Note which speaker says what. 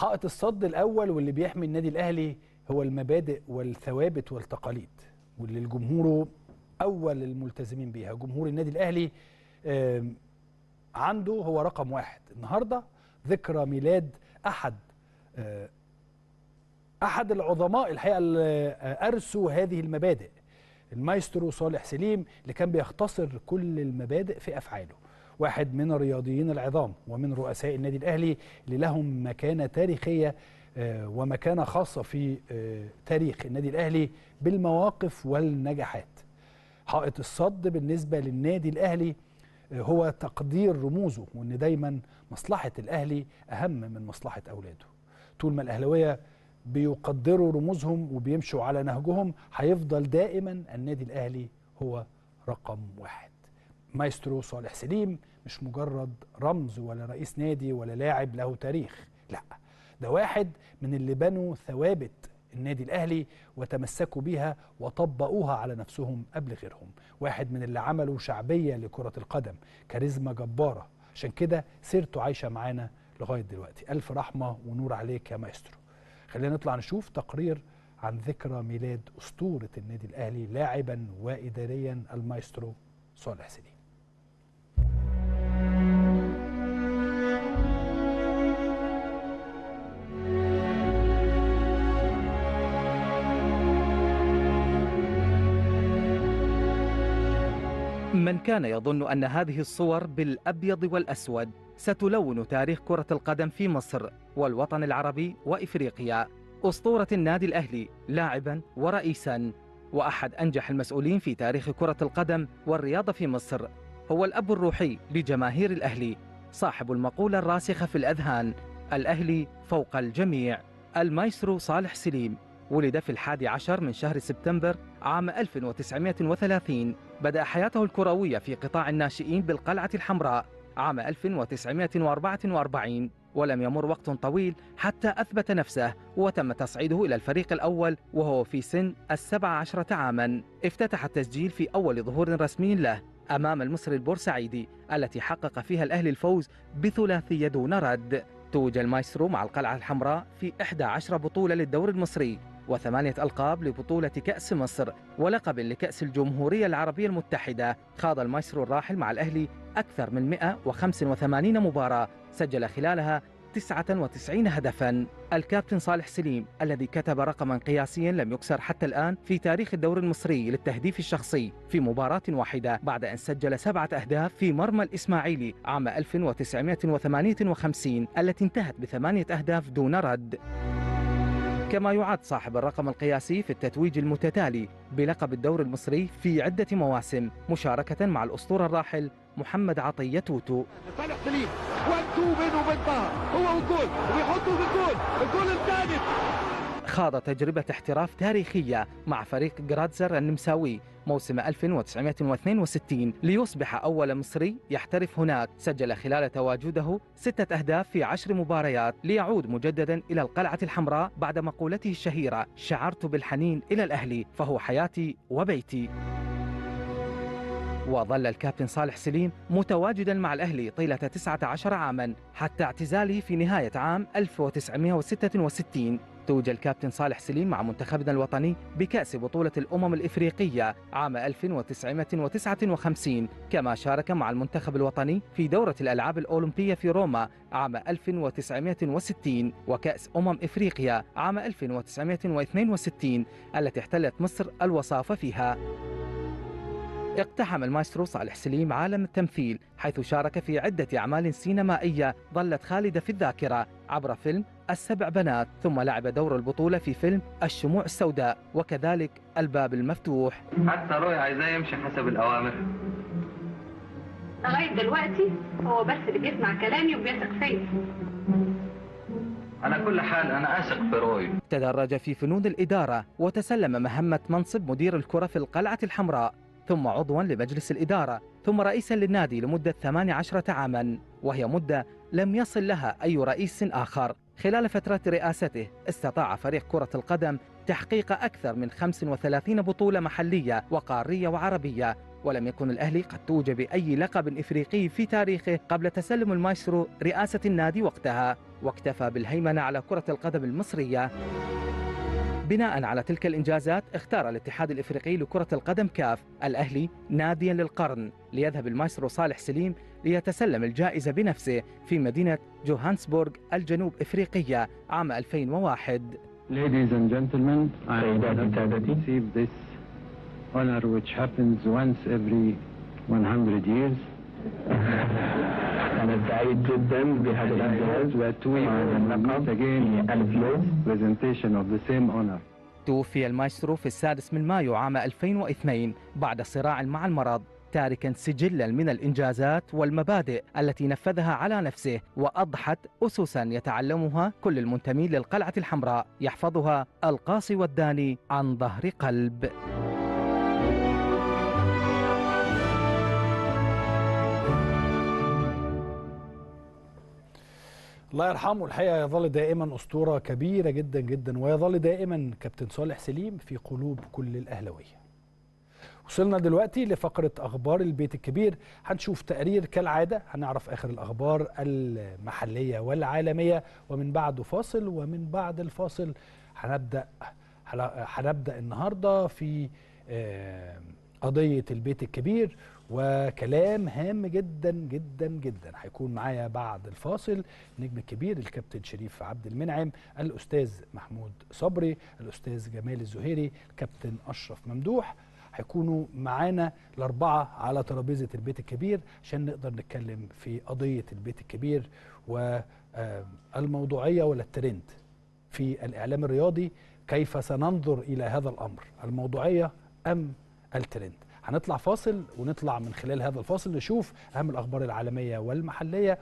Speaker 1: حائط الصد الأول واللي بيحمي النادي الأهلي هو المبادئ والثوابت والتقاليد واللي الجمهور أول الملتزمين بيها. جمهور النادي الأهلي عنده هو رقم واحد. النهارده ذكرى ميلاد أحد آه، أحد العظماء الحقيقة اللي أرسوا هذه المبادئ. المايسترو صالح سليم اللي كان بيختصر كل المبادئ في أفعاله. واحد من الرياضيين العظام ومن رؤساء النادي الأهلي اللي لهم مكانة تاريخية آه، ومكانة خاصة في آه، تاريخ النادي الأهلي بالمواقف والنجاحات. حائط الصد بالنسبة للنادي الأهلي آه، هو تقدير رموزه وإن دايما مصلحة الأهلي أهم من مصلحة أولاده. طول ما الأهلاوية بيقدروا رموزهم وبيمشوا على نهجهم هيفضل دائما النادي الأهلي هو رقم واحد. مايسترو صالح سليم مش مجرد رمز ولا رئيس نادي ولا لاعب له تاريخ لا. ده واحد من اللي بنوا ثوابت النادي الأهلي وتمسكوا بيها وطبقوها على نفسهم قبل غيرهم. واحد من اللي عملوا شعبية لكرة القدم كاريزما جبارة. عشان كده سيرته عايشة معانا لغاية دلوقتي. ألف رحمة ونور عليك يا مايسترو. خلينا نطلع نشوف تقرير عن ذكرى ميلاد أسطورة النادي الأهلي لاعبا واداريا المايسترو صالح سليم.
Speaker 2: من كان يظن أن هذه الصور بالأبيض والأسود ستلون تاريخ كرة القدم في مصر والوطن العربي وإفريقيا. أسطورة النادي الأهلي لاعبا ورئيسا. وأحد أنجح المسؤولين في تاريخ كرة القدم والرياضة في مصر هو الأب الروحي لجماهير الأهلي صاحب المقولة الراسخة في الأذهان الأهلي فوق الجميع المايسترو صالح سليم. ولد في الحادي عشر من شهر سبتمبر عام 1930 بدأ حياته الكروية في قطاع الناشئين بالقلعة الحمراء عام 1944 ولم يمر وقت طويل حتى أثبت نفسه وتم تصعيده إلى الفريق الأول وهو في سن السبع عشرة عاما. افتتح التسجيل في أول ظهور رسمي له أمام المصري البورسعيدي التي حقق فيها الأهلي الفوز بثلاثية دون رد. توج المايسترو مع القلعة الحمراء في 11 بطولة للدوري المصري. وثمانية ألقاب لبطولة كأس مصر ولقب لكأس الجمهورية العربية المتحدة. خاض المايسترو الراحل مع الأهلي أكثر من 185 مباراة. سجل خلالها 99 هدفا. الكابتن صالح سليم الذي كتب رقما قياسيا لم يكسر حتى الآن في تاريخ الدوري المصري للتهديف الشخصي في مباراة واحدة بعد أن سجل سبعة أهداف في مرمى الإسماعيلي عام 1958 التي انتهت بثمانية أهداف دون رد. كما يعد صاحب الرقم القياسي في التتويج المتتالي بلقب الدوري المصري في عدة مواسم مشاركة مع الأسطورة الراحل محمد عطية توتو.
Speaker 3: هو الجول الثالث.
Speaker 2: خاض تجربة احتراف تاريخية مع فريق جرادزر النمساوي موسم 1962 ليصبح أول مصري يحترف هناك. سجل خلال تواجده ستة أهداف في عشر مباريات ليعود مجددا إلى القلعة الحمراء بعد مقولته الشهيرة شعرت بالحنين إلى الأهلي فهو حياتي وبيتي. وظل الكابتن صالح سليم متواجدا مع الأهلي طيلة 19 عاما حتى اعتزاله في نهاية عام 1966 توج الكابتن صالح سليم مع منتخبنا الوطني بكأس بطولة الأمم الإفريقية عام 1959 كما شارك مع المنتخب الوطني في دورة الألعاب الأولمبية في روما عام 1960 وكأس أمم إفريقيا عام 1962 التي احتلت مصر الوصافة فيها. اقتحم المايسترو صالح سليم عالم التمثيل حيث شارك في عدة أعمال سينمائية ظلت خالدة في الذاكرة عبر فيلم السبع بنات ثم لعب دور البطولة في فيلم الشموع السوداء وكذلك الباب المفتوح.
Speaker 4: حتى روي عايزاه يمشي حسب الأوامر.
Speaker 5: لغاية دلوقتي هو بس اللي بيسمع كلامي وبيثق فيا.
Speaker 4: على كل حال أنا أثق في روي.
Speaker 2: تدرج في فنون الإدارة وتسلم مهمة منصب مدير الكرة في القلعة الحمراء. ثم عضوا لمجلس الإدارة ثم رئيسا للنادي لمدة 18 عاما وهي مدة لم يصل لها أي رئيس آخر. خلال فترة رئاسته استطاع فريق كرة القدم تحقيق أكثر من 35 بطولة محلية وقارية وعربية ولم يكن الأهلي قد توج بأي لقب إفريقي في تاريخه قبل تسلم المايسترو رئاسة النادي وقتها واكتفى بالهيمنة على كرة القدم المصرية. بناء على تلك الإنجازات اختار الاتحاد الإفريقي لكرة القدم كاف الأهلي ناديا للقرن ليذهب المايسترو صالح سليم ليتسلم الجائزة بنفسه في مدينة جوهانسبورغ الجنوب إفريقية عام 2001
Speaker 6: Ladies and gentlemen, I have received this honor which happens once every 100 years.
Speaker 7: أنا سعيد جدا بهذا الإنجاز
Speaker 6: وتوي once again
Speaker 7: الفلوس
Speaker 6: presentation of the same honor.
Speaker 2: توفي المايسترو في السادس من مايو عام 2002 بعد صراع مع المرض تاركا سجلا من الإنجازات والمبادئ التي نفذها على نفسه وأضحت أسسا يتعلمها كل المنتمين للقلعة الحمراء يحفظها القاصي والداني عن ظهر قلب.
Speaker 1: الله يرحمه. الحقيقة يظل دائما أسطورة كبيرة جدا جدا ويظل دائما كابتن صالح سليم في قلوب كل الأهلاوية. وصلنا دلوقتي لفقرة أخبار البيت الكبير. هنشوف تقرير كالعادة هنعرف آخر الأخبار المحلية والعالمية ومن بعده فاصل ومن بعد الفاصل هنبدا هنبدأ النهارده في آه، قضية البيت الكبير. وكلام هام جدا جدا جدا. هيكون معايا بعد الفاصل النجم الكبير الكابتن شريف عبد المنعم الأستاذ محمود صبري الأستاذ جمال الزهيري الكابتن أشرف ممدوح. هيكونوا معانا الأربعة على ترابيزة البيت الكبير عشان نقدر نتكلم في قضية البيت الكبير والموضوعية ولا الترند في الإعلام الرياضي. كيف سننظر إلى هذا الأمر؟ الموضوعية أم الترند؟ هنطلع فاصل ونطلع من خلال هذا الفاصل نشوف أهم الأخبار العالمية والمحلية.